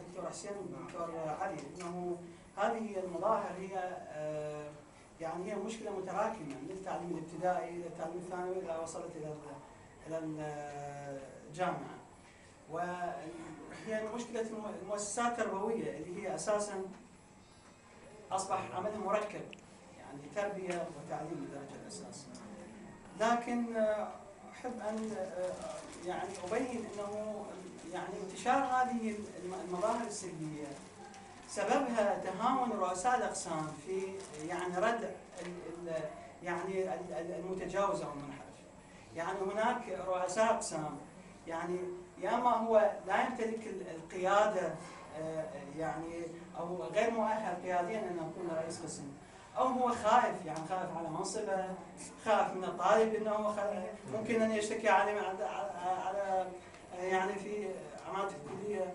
الدكتور حسين والدكتور علي إنه هذه المظاهر هي آه، يعني هي مشكلة متراكمة من التعليم الابتدائي إلى التعليم الثانوي إلى وصلت إلى إلى الجامعة. وهي مشكلة المؤسسات التربوية اللي هي أساسا أصبح عملها مركب يعني تربية وتعليم بدرجه الأساس. لكن آه، أحب أن يعني أبين إنه يعني انتشار هذه المظاهر السلبية سببها تهاون رؤساء الأقسام في يعني ردع يعني المتجاوزة والمنحرفه. يعني هناك رؤساء أقسام يعني يا اما هو لا يمتلك القيادة آه، يعني أو غير مؤهل قياديا أن يكون رئيس قسم أو هو خائف يعني خائف على منصبه خائف من الطالب إنه ممكن أن يشتكي عليه على يعني في عماده الكليه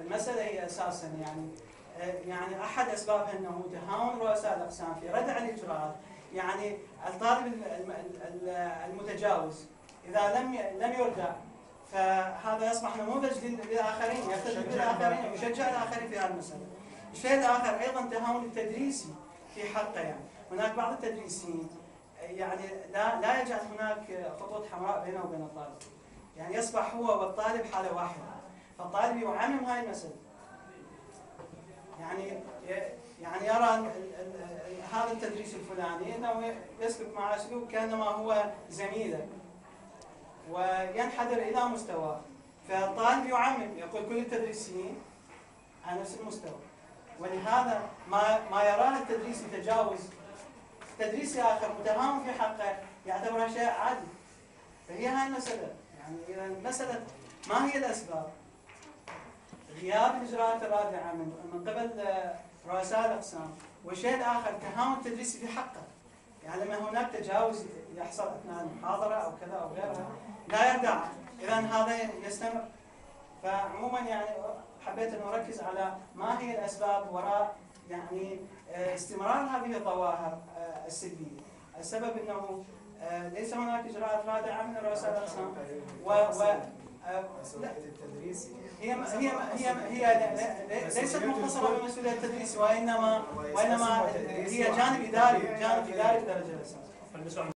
المسألة هي أساسا يعني يعني أحد اسبابها أنه تهاون رؤساء الأقسام في ردع الإجراءات يعني الطالب المتجاوز إذا لم لم يردع فهذا يصبح نموذج للآخرين يقتدي بالاخرين ويشجع الآخرين في هذه المسألة. الشيء الآخر أيضا تهاون التدريسي. في حقه يعني. هناك بعض التدريسيين يعني لا لا يجعل هناك خطوط حمراء بينه وبين الطالب. يعني يصبح هو والطالب حالة واحدة. فالطالب يعمم هاي المسألة. يعني يعني يرى هذا التدريس الفلاني إنه يسلك معه سلوك كأنما هو زميله. وينحدر إلى مستواه فالطالب يعمم يقول كل التدريسيين على نفس المستوى. ولهذا ما ما يراه التدريس تجاوز تدريس اخر متهاون في حقه يعتبرها شيء عادي. فهي هاي المسألة. يعني إذا المساله ما هي الأسباب؟ غياب الاجراءات الرادعه من من قبل رؤساء الأقسام. والشيء الآخر تهاون التدريسي في حقه. يعني لما هناك تجاوز يحصل أثناء المحاضرة أو كذا أو غيرها لا يردع اذا هذا يستمر. فعموما يعني حبيت أن أركز على ما هي الأسباب وراء يعني آه، استمرار هذه الظواهر آه، السلبية. السبب إنه آه، ليس هناك إجراءات رادعة من رؤساء الاقسام و, و هي هي هي هي ليست مختصره بمسؤوليه التدريس وانما وإنما هي جانب اداري جانب إداري بدرجه الأساس.